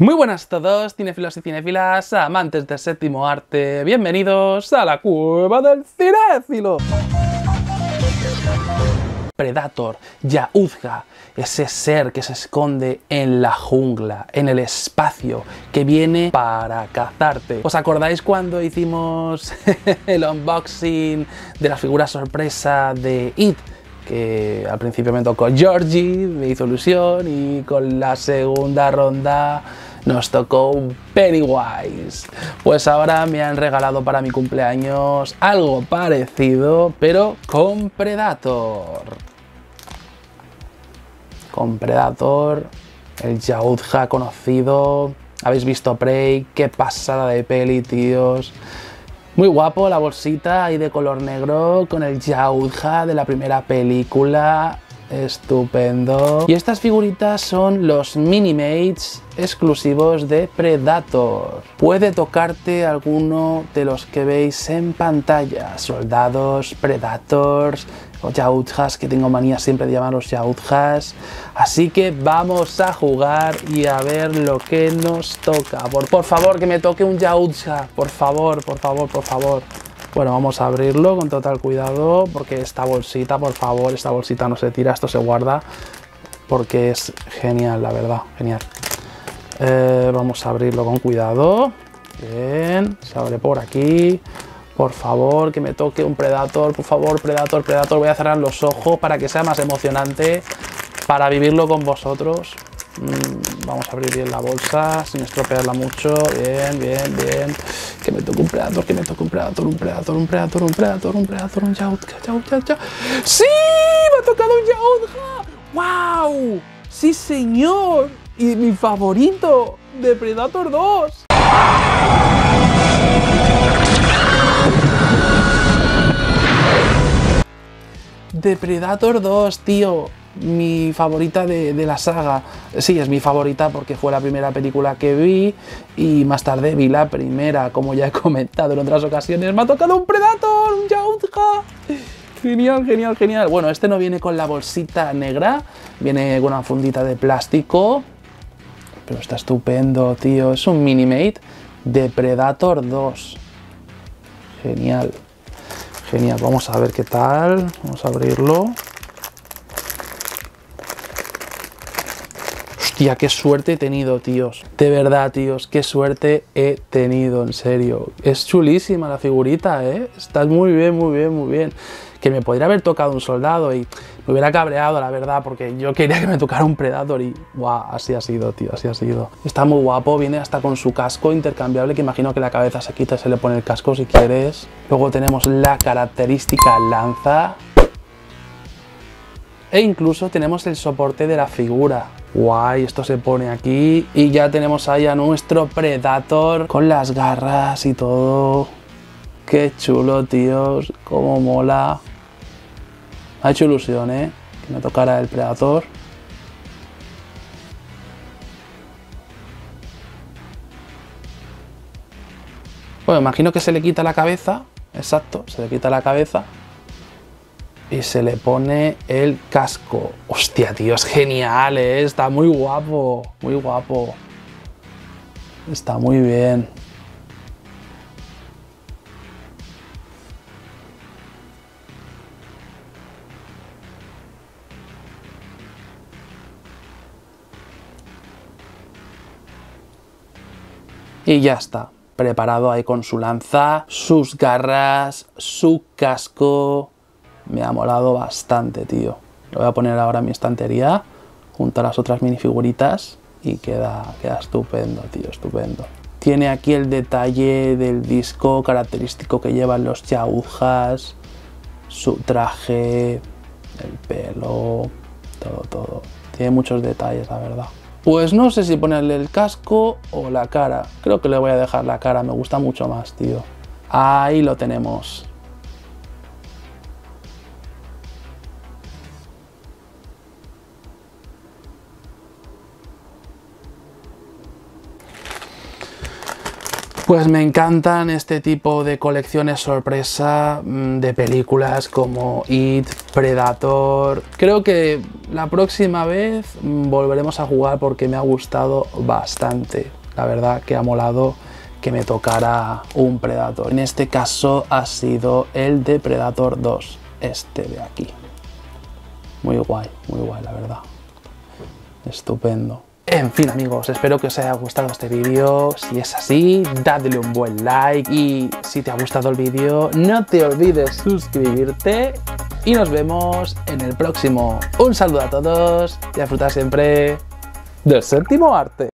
Muy buenas a todos, cinéfilos y cinéfilas, amantes del séptimo arte, bienvenidos a la cueva del cinéfilo. Predator, Yauzga, ese ser que se esconde en la jungla, en el espacio, que viene para cazarte. ¿Os acordáis cuando hicimos el unboxing de la figura sorpresa de It? que al principio me tocó Georgie, me hizo ilusión y con la segunda ronda nos tocó un Pennywise. Pues ahora me han regalado para mi cumpleaños algo parecido, pero con Predator. Con Predator, el Yautja conocido. ¿Habéis visto Prey? Qué pasada de peli, tíos. Muy guapo la bolsita ahí de color negro con el Yautja de la primera película. Estupendo. Y estas figuritas son los Minimates exclusivos de Predator. Puede tocarte alguno de los que veis en pantalla. Soldados, Predators, o Yautjas, que tengo manía siempre de llamarlos Yautjas. Así que vamos a jugar y a ver lo que nos toca. Por, por favor, que me toque un Yautja. Por favor, por favor, por favor. Bueno, vamos a abrirlo con total cuidado porque esta bolsita, por favor, esta bolsita no se tira, esto se guarda porque es genial, la verdad, genial. Eh, vamos a abrirlo con cuidado. Bien, se abre por aquí. Por favor, que me toque un Predator, por favor, Predator, Predator. Voy a cerrar los ojos para que sea más emocionante, para vivirlo con vosotros. Mm, vamos a abrir bien la bolsa, sin estropearla mucho. Bien, bien, bien. Que me toque un Predator, que me toque un Predator, un Predator, un Predator, un Predator, un Predator, un Yautja, Yautja, ¡Sí! ¡Me ha tocado un Yautja! ¡Wow! ¡Sí, señor! Y mi favorito, Predator 2. Depredator 2, tío, mi favorita de, la saga. Sí, es mi favorita porque fue la primera película que vi y más tarde vi la primera, como ya he comentado en otras ocasiones. Me ha tocado un Predator, un Yautja. Genial, genial, genial. Bueno, este no viene con la bolsita negra, viene con una fundita de plástico. Pero está estupendo, tío. Es un Minimate Predator 2. Genial. Genial, vamos a ver qué tal. Vamos a abrirlo. Hostia, qué suerte he tenido, tíos. De verdad, tíos, qué suerte he tenido, en serio. Es chulísima la figurita, ¿eh? Está muy bien, muy bien, muy bien. Que me podría haber tocado un soldado y me hubiera cabreado, la verdad, porque yo quería que me tocara un Predator y... ¡Guau! Así ha sido, tío, así ha sido. Está muy guapo, viene hasta con su casco intercambiable, que imagino que la cabeza se quita y se le pone el casco si quieres. Luego tenemos la característica lanza. E incluso tenemos el soporte de la figura. Guay, esto se pone aquí y ya tenemos ahí a nuestro Predator con las garras y todo. Qué chulo, tíos, cómo mola. Ha hecho ilusión, ¿eh? Que me tocara el Predator. Bueno, imagino que se le quita la cabeza. Exacto, se le quita la cabeza. Y se le pone el casco. Hostia, tío, es genial, ¿eh? Está muy guapo, muy guapo. Está muy bien. Y ya está, preparado ahí con su lanza, sus garras, su casco. Me ha molado bastante, tío. Lo voy a poner ahora en mi estantería, junto a las otras minifiguritas, y queda, queda estupendo, tío, estupendo. Tiene aquí el detalle del disco característico que llevan los yaujas, su traje, el pelo, todo, todo. Tiene muchos detalles, la verdad. Pues no sé si ponerle el casco o la cara. Creo que le voy a dejar la cara, me gusta mucho más, tío. Ahí lo tenemos. Pues me encantan este tipo de colecciones sorpresa mm, de películas como It, Predator. Creo que la próxima vez mm, volveremos a jugar porque me ha gustado bastante. La verdad que ha molado que me tocara un Predator. En este caso ha sido el de Predator 2, este de aquí. Muy guay, muy guay, la verdad. Estupendo. En fin amigos, espero que os haya gustado este vídeo. Si es así, dadle un buen like y si te ha gustado el vídeo, no te olvides suscribirte y nos vemos en el próximo. Un saludo a todos y a disfrutar siempre del séptimo arte.